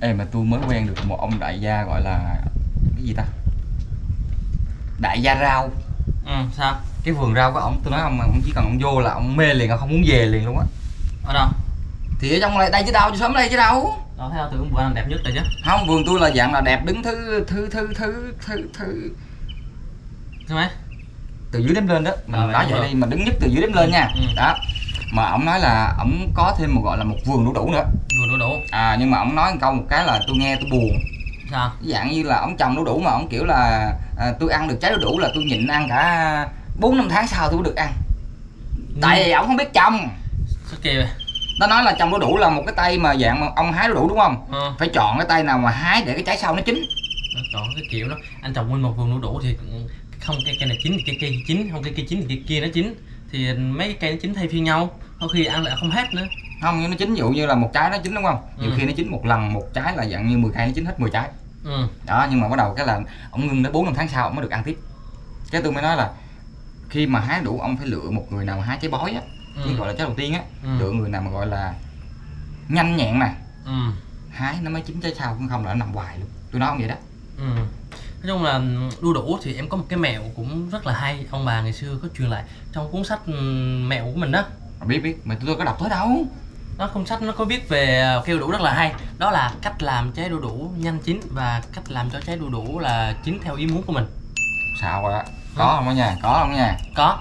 Ê mà tôi mới quen được một ông đại gia gọi là cái gì ta? Đại gia rau. Ừ sao? Cái vườn rau của ông tôi nói ông mà ông chỉ cần ông vô là ông mê liền ông không muốn về liền luôn á. Ở đâu? Thì ở trong này đây chứ đâu chứ sớm đây chứ đâu. Đó thấy đâu tôi cũng anh đẹp nhất rồi chứ. Không vườn tôi là dạng là đẹp đứng thứ thứ thứ thứ thứ thứ. Sao mấy từ dưới đếm lên đó. Mình Ờ, nói vậy đi mình đứng nhất từ dưới đếm lên nha. Ừ. đó mà ông nói là ông có thêm một gọi là một vườn đủ đủ nữa. Vừa đủ đủ. À nhưng mà ông nói một câu một cái là tôi nghe tôi buồn. Sao? Dạng như là ông trồng đủ đủ mà ông kiểu là à, tôi ăn được trái đủ đủ là tôi nhịn ăn cả bốn năm tháng sau tôi mới được ăn. Tại vì ông không biết trồng. Sao vậy? Nó nói là trồng đủ đủ là một cái tay mà dạng mà ông hái đủ đủ đúng không? Ờ. Phải chọn cái tay nào mà hái để cái trái sau nó chín. Nó chọn cái kiểu đó. Anh trồng nguyên một vườn đủ đủ thì không cây cây này chín thì cây cây chín không cây kia chín thì cây kia nó chín thì mấy cái cây nó chín thay phiên nhau có khi ăn lại không hết nữa. Không nó chín ví dụ như là một trái nó chín đúng không? Nhiều Ừ. khi nó chín một lần một trái là dạng như 10 cây nó chín hết 10 trái. Ừ. Đó nhưng mà bắt đầu cái là ông ngưng đến bốn năm tháng sau ông mới được ăn tiếp. Cái tôi mới nói là khi mà hái đủ ông phải lựa một người nào mà hái trái bói á. Ừ. Gọi là trái đầu tiên á. Ừ. lựa người nào mà gọi là nhanh nhẹn nè ừ. Hái nó mới chín trái sau không là nó nằm hoài luôn. Tôi nói ông vậy đó. Ừ nói chung là đu đủ thì em có một cái mẹo cũng rất là hay. Ông bà ngày xưa có truyền lại trong cuốn sách ừ, mẹo của mình đó. Mà biết biết. Mà tôi có đọc tới đâu? Nó không sách nó có viết về cây đu đủ rất là hay. Đó là cách làm trái đu đủ nhanh chín và cách làm cho trái đu đủ là chín theo ý muốn của mình. Sao rồi á có không đó nha? Có không nha? Có.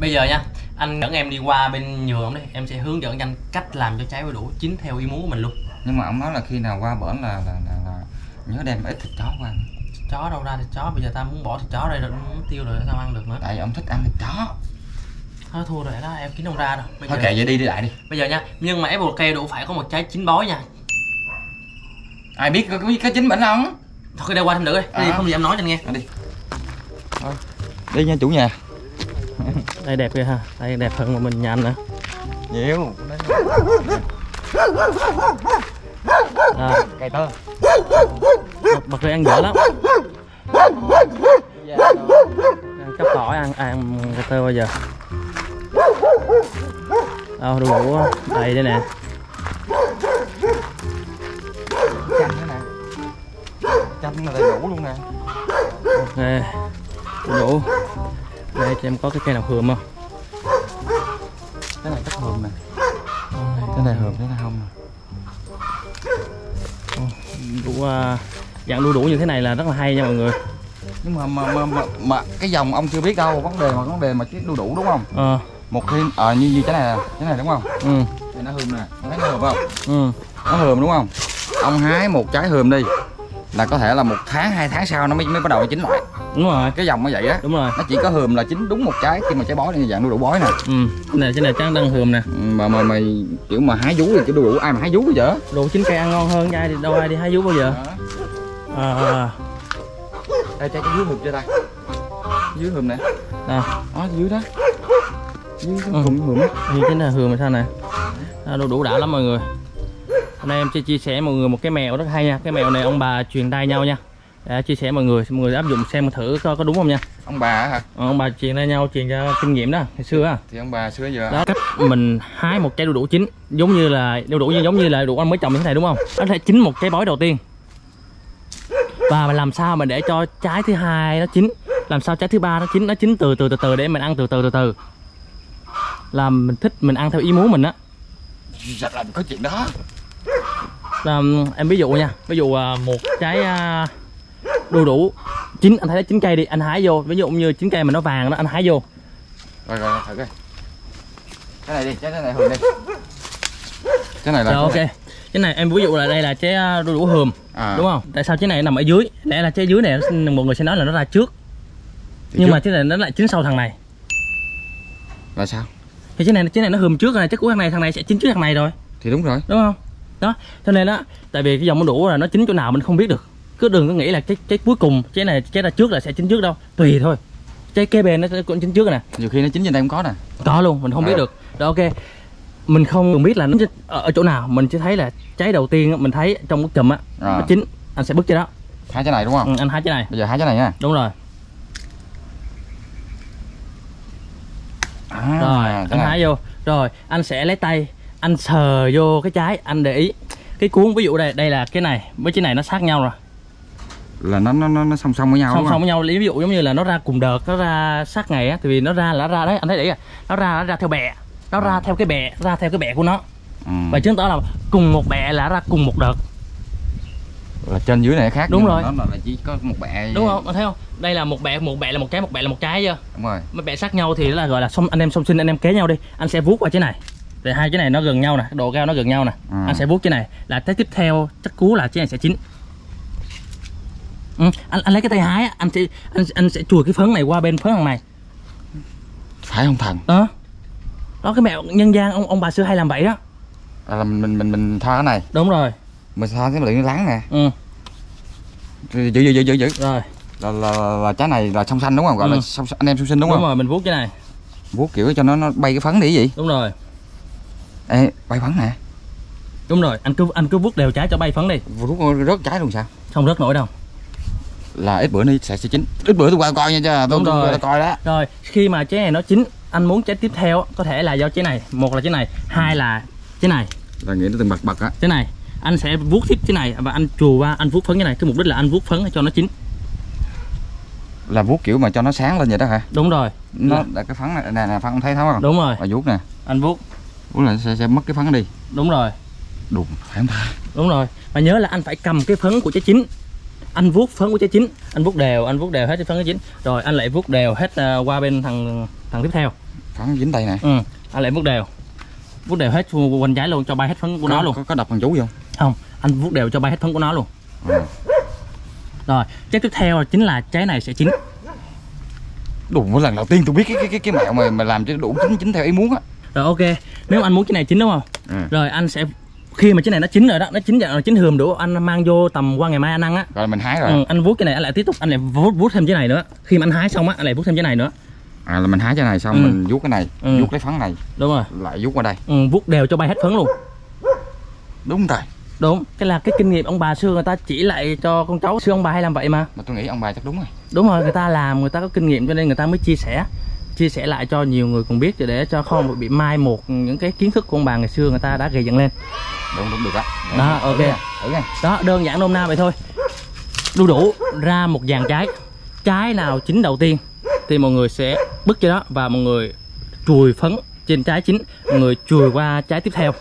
Bây giờ nha anh dẫn em đi qua bên nhường ông đi. Em sẽ hướng dẫn cho anh cách làm cho trái đu đủ chín theo ý muốn của mình luôn. Nhưng mà ông nói là khi nào qua bển là là, là, là nhớ đem ít thịt chó qua chó đâu ra thì chó bây giờ ta muốn bỏ thịt chó đây rồi nó muốn tiêu rồi sao ăn được nữa? Tại vì ông thích ăn thịt chó. Thôi thua rồi đó em kiếm không ra đâu. Bây thôi giờ, kệ vậy đi đi lại đi. Bây giờ nha nhưng mà ép buộc cây đủ phải có một trái chín bói nha. Ai biết có có chính bệnh không? Thôi cứ đi qua thêm nữa đi À. không gì em nói cho anh nghe. Đi. Thôi đi nha chủ nhà. Đây đẹp kìa ha đây đẹp hơn mà mình nhà anh nữa. Nhiều à, cây tơ bật, bật rồi ăn dở lắm. Ăn chóc tỏi ăn ăn cà tơ bao giờ? Đâu đủ đủ đầy đây nè. Chanh nữa nè. Chanh là đầy đủ luôn nè. Ok đủ đây cho em có cái cây nào hườm không? Cái này chắc hờm nè. Cái này hờm cái này không nè đủ à, dạng đu đủ như thế này là rất là hay nha mọi người. Nhưng mà mà, mà mà mà cái dòng ông chưa biết đâu vấn đề mà vấn đề mà cái đu đủ đúng không? Ờ. Một khi ờ như như cái này cái này đúng không? Ừ. Thì nó hườm nè thấy nó hườm không? Ừ. Nó hườm đúng không? Ông hái một trái hườm đi là có thể là một tháng hai tháng sau nó mới mới bắt đầu chín lại đúng rồi. Cái dòng nó vậy á. Đúng rồi. Nó chỉ có hườm là chín đúng một trái khi mà trái bói này dạng đu đủ bói nè. Ừ. Này cái này chắc đang hườm nè. Mà mà mày kiểu mà hái vú thì cái đu đủ ai mà hái vú bây giờ đủ chín cây ăn ngon hơn ai thì đâu ai đi hái vú bao giờ. À, à, đây trái dưới hườm chưa ta. Dưới hườm nè. À. đó dưới đó. Dưới cái Ừ. hườm hườm á. Như thế là sao nè à, đủ đủ đã lắm mọi người. Hôm nay em sẽ chia sẻ mọi người một cái mèo rất hay nha. Cái mèo này ông bà truyền tay nhau nha để chia sẻ mọi người mọi người áp dụng xem thử có, có đúng không nha? Ông bà á hả? Ờ, ông bà truyền tay nhau truyền cho kinh nghiệm đó ngày xưa á. Thì ông bà xưa giờ đó cách mình hái một trái đu đủ chín giống như là đu đủ như giống như là đu đủ anh mới trồng như thế này đúng không? Nó sẽ chín một trái bói đầu tiên. Và mình làm sao mà để cho trái thứ hai nó chín? Làm sao trái thứ ba nó chín? Nó chín từ từ từ từ để mình ăn từ từ từ từ. Là mình thích mình ăn theo ý muốn mình á. Giật làm có chuyện đó. Là, em ví dụ nha ví dụ à, một trái à, đu đủ. Chín anh thấy chín cây đi anh hái vô. Ví dụ như chín cây mà nó vàng đó anh hái vô. Rồi rồi thử coi. Cái này đi cái này hườm đi. Cái này là rồi cái ok. cái này em ví dụ là đây là trái à, đu đủ hườm à, đúng không? Tại sao trái này nằm ở dưới? Lẽ là trái dưới này mọi người sẽ nói là nó ra trước. Thì nhưng trước. mà trái này nó lại chín sau thằng này. Là sao? Thì trái này trái này nó hườm trước rồi trái cuối thằng này thằng này sẽ chín trước thằng này rồi. Thì đúng rồi. Đúng không? Đó cho nên đó tại vì cái dòng đu đủ là nó chín chỗ nào mình không biết được cứ đừng có nghĩ là trái trái cuối cùng trái này trái ra trước là sẽ chín trước đâu. Tùy thôi. Trái kế bên nó sẽ cũng chín trước nè. Nhiều khi nó chín trên đây không có nè. Có luôn mình không biết Ờ. được. Đó ok. Mình không biết là nó ở, ở chỗ nào. Mình chỉ thấy là trái đầu tiên mình thấy trong bức chùm á à, nó chín anh sẽ bước cho đó. Hái cái này đúng không? Ừ, anh hái trái này. Bây giờ hái cái này nha. Đúng rồi. À, rồi cái anh này. hái vô. Rồi anh sẽ lấy tay anh sờ vô cái trái anh để ý. Cái cuốn ví dụ đây đây là cái này. Với cái này nó sát nhau rồi là nó nó nó, song song với nhau song song với nhau ví dụ giống như là nó ra cùng đợt nó ra sát ngày á thì vì nó ra là nó ra đấy anh thấy đấy à? Nó ra nó ra theo bè nó ra Ừ. theo cái bè ra theo cái bè của nó. Ừ. và chứng tỏ là cùng một bè là ra cùng một đợt. Là trên dưới này khác Đúng rồi. nó là chỉ có một bẹ đúng không? Anh thấy không? Đây là một bè một bè là một cái một bè là một cái chưa? Đúng rồi. Mấy bè sát nhau thì là gọi là song anh em song sinh anh em kế nhau đi. Anh sẽ vuốt qua cái này. Thì hai cái này nó gần nhau nè độ cao nó gần nhau nè. Ừ. anh sẽ vuốt cái này. Là cái tiếp theo chắc cú là cái này sẽ chín ừ, anh anh lấy cái tay hái á, anh sẽ anh anh sẽ chùi cái phấn này qua bên phấn thằng này. Phải không thần đó đó cái mẹo nhân gian ông ông bà xưa hay làm vậy đó là mình mình mình mình thoa cái này. Đúng rồi. Mình thoa cái lượng nó lắng nè. Ừ. Giữ giữ giữ giữ giữ. Rồi. Là, là, là, là trái này là song xanh đúng không? Gọi Ừ. là song, anh em song sinh đúng, đúng, không? rồi mình vuốt cái này. Vuốt kiểu cho nó nó bay cái phấn đi gì? Đúng rồi. Ê, bay phấn nè. Đúng rồi anh cứ anh cứ vuốt đều trái cho bay phấn đi. Vuốt rớt trái luôn sao? Không rớt nổi đâu là ít bữa nữa sẽ sẽ chín. Ít bữa tôi qua coi nha chứ tôi, tôi, tôi coi đó. Rồi khi mà trái này nó chín anh muốn trái tiếp theo có thể là do trái này. Một là trái này hai là trái này. Là nghĩa nó từng bật bật á. Trái này anh sẽ vuốt tiếp cái này và anh chùa qua anh vuốt phấn cái này. Cái mục đích là anh vuốt phấn cho nó chín. Là vuốt kiểu mà cho nó sáng lên vậy đó hả? Đúng rồi. Nó Là- cái phấn này nè nè phấn thấy thấu không? Đúng rồi. Và vuốt nè. Anh vuốt. Vuốt là sẽ, sẽ mất cái phấn đi. Đúng rồi. Đùng phải không ta? Đúng rồi. Và nhớ là anh phải cầm cái phấn của trái chín anh vuốt phấn của trái chín anh vuốt đều anh vuốt đều hết cái phấn của chín rồi anh lại vuốt đều hết ờ, qua bên thằng thằng tiếp theo. Phấn dính tay nè ừ anh lại vuốt đều. Vuốt đều hết quanh trái luôn cho bay hết phấn của nó có, luôn. có, có đập thằng chú không không anh vuốt đều cho bay hết phấn của nó luôn. Ừ. rồi trái tiếp theo chính là trái này sẽ chín. Đùng mỗi lần đầu tiên tôi biết cái cái cái, cái mẹo mà mà làm cho đủ chín chín theo ý muốn á. Rồi ok. Nếu anh muốn cái này chín đúng không? Ừ. rồi anh sẽ khi mà cái này nó chín rồi đó nó chín dạng là chín hườm đủ anh mang vô tầm qua ngày mai anh ăn á. Rồi mình hái rồi. Ừ, anh vuốt cái này anh lại tiếp tục anh lại vuốt vuốt thêm cái này nữa. Khi mà anh hái xong á anh lại vuốt thêm cái này nữa. À là mình hái cái này xong Ừ. mình vuốt cái này Ừ. vuốt cái phấn này. Đúng rồi. Lại vuốt qua đây. Ừ, vuốt đều cho bay hết phấn luôn. Đúng rồi. Đúng cái là cái kinh nghiệm ông bà xưa người ta chỉ lại cho con cháu. Xưa ông bà hay làm vậy mà. Mà tôi nghĩ ông bà chắc đúng rồi. Đúng rồi người ta làm người ta có kinh nghiệm cho nên người ta mới chia sẻ chia sẻ lại cho nhiều người cùng biết để cho không bị mai một những cái kiến thức của ông bà ngày xưa người ta đã gây dựng lên. Đúng đúng được á. Đó, Thử ok. nha, thử nha. Đó đơn giản nôm na vậy thôi. Đu đủ ra một dàn trái. Trái nào chín đầu tiên thì mọi người sẽ bứt cho đó và mọi người chùi phấn trên trái chín. Mọi người chùi qua trái tiếp theo.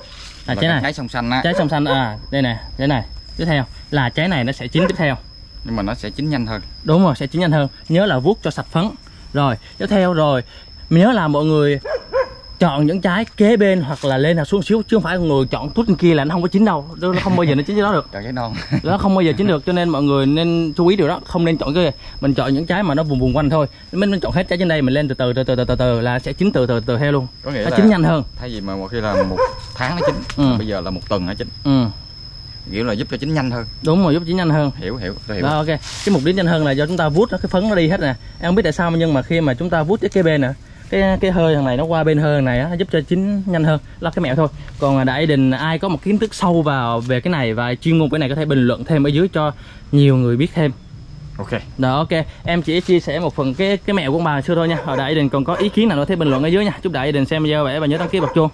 Là trái này. trái song xanh á. Trái song xanh à đây nè trái này. Tiếp theo là trái này nó sẽ chín tiếp theo. Nhưng mà nó sẽ chín nhanh hơn. Đúng rồi sẽ chín nhanh hơn. Nhớ là vuốt cho sạch phấn rồi tiếp theo rồi. Nhớ là mọi người chọn những trái kế bên hoặc là lên hoặc xuống xíu chứ không phải người chọn tút kia là nó không có chín đâu. Nó không bao giờ nó chín cái đó được. Chọn trái non. Nó không bao giờ chín được cho nên mọi người nên chú ý điều đó. Không nên chọn cái mình chọn những trái mà nó vùng vùng quanh thôi. Mình, mình chọn hết trái trên đây mình lên từ từ từ từ từ từ, từ là sẽ chín từ từ từ theo luôn. Có nghĩa nó là chín nhanh hơn. thay vì mà một khi là một tháng nó chín Ừ. bây giờ là một tuần nó chín. Ừ kiểu là giúp cho chín nhanh hơn. Đúng rồi giúp chín nhanh hơn. Hiểu hiểu tôi hiểu. Đó ok. Cái mục đích nhanh hơn là do chúng ta vuốt nó cái phấn nó đi hết nè. Em không biết tại sao nhưng mà khi mà chúng ta vuốt cái bên nè cái cái hơi thằng này nó qua bên hơi thằng này á giúp cho chín nhanh hơn. Là cái mẹo thôi. Còn à, đại đình ai có một kiến thức sâu vào về cái này và chuyên môn cái này có thể bình luận thêm ở dưới cho nhiều người biết thêm. Ok. Đó ok. Em chỉ chia sẻ một phần cái cái mẹo của ông bà xưa thôi nha. Ở đại đình còn có ý kiến nào nữa thì bình luận ở dưới nha. Chúc đại đình xem video và nhớ đăng ký bật chuông